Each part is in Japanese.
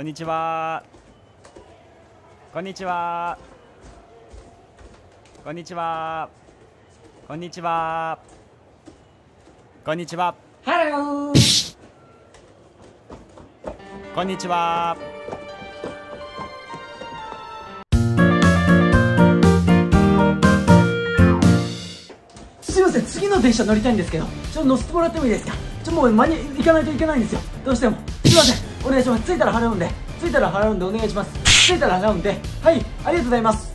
こんにちは。こんにちは。こんにちは。こんにちは。こんにちは。ハローこんにちは。すいません。次の電車乗りたいんですけどちょっと乗せてもらってもいいですか？ちょっともう間に行かないといけないんですよ。どうしても。すいませんお願いします。着いたら払うんで。着いたら払うんでお願いします。着いたら払うんで。はいありがとうございます。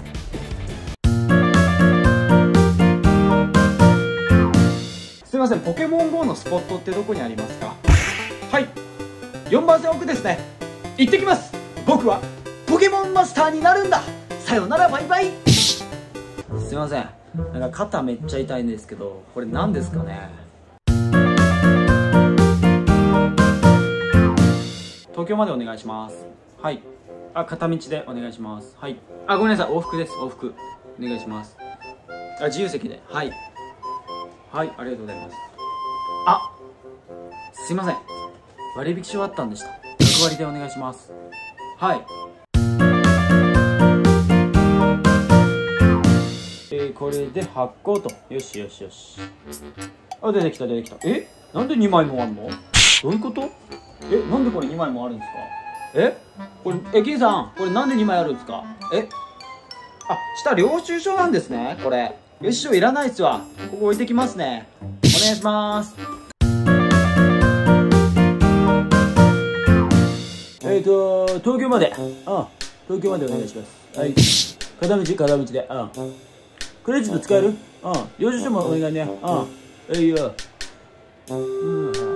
すいませんポケモン GO のスポットってどこにありますか？はい4番線奥ですね。行ってきます。僕はポケモンマスターになるんだ。さよならバイバイ。すいません。なんか肩めっちゃ痛いんですけどこれ何ですかね？東京までお願いします。はい。あ片道でお願いします。はい。あごめんなさい。往復です。往復。お願いします。あ自由席で。はい。はいありがとうございます。あすいません。割引書あったんでした。100割でお願いします。はい。えー、これで8個と。よしよしよし。あ出てきた出てきた。え？なんで2枚もあんの？どういうこと？えなんでこれ2枚もあるんですか？え？これえ金さんこれなんで2枚あるんですか？え？あ下領収書なんですねこれ。領収書いらないっすわ。ここ置いてきますね。お願いします。えっ、ー、と東京まで。あ東京までお願いします。はい。片道片道で。あクレジット使える？うん。領収書もお願いね。うん。えいよ。うん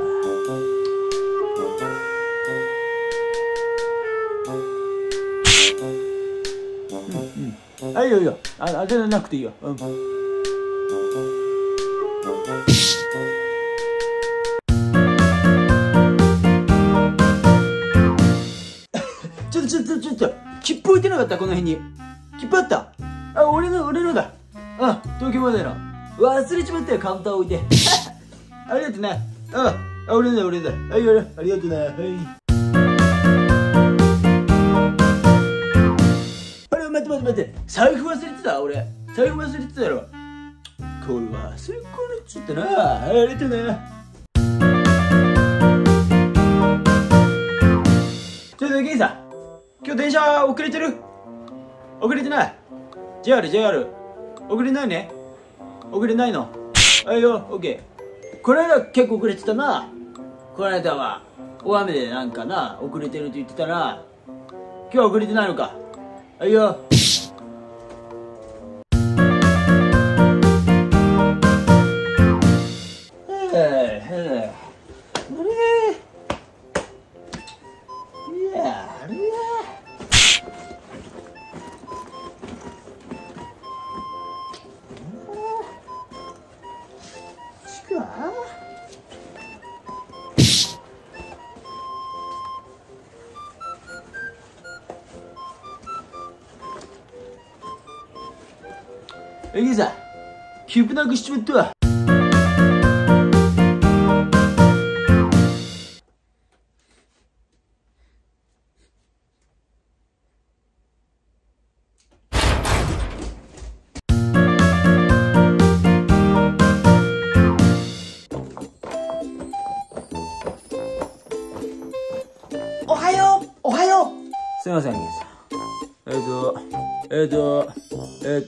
あいいよいいよ。ああ全然なくていいよ。うん。ちょっとちょっとちょっと切符置いてなかったこの辺に。切符あった？あ俺の俺のだ。あ東京までの。忘れちまったよカウンター置いて。ありがとうなああ俺だ俺だ。はいありがとうなはい。待って財布忘れてた俺。財布忘れてたやろ。これ忘れっこにちゃったな。ありがとうなちょっとゲイさん。今日電車遅れてる？遅れてない。JR JR 遅れないね。遅れないの。はいよ。オッケーこの間結構遅れてたな。この間は。大雨でなんかな遅れてるって言ってたな。今日は遅れてないのか。はいよ。いやあれやちくわえげさんキュープなくしちまったわおはようおはようすいません、ゲンさん。えっ、ー、と、えっ、ー、と、えっ、ー、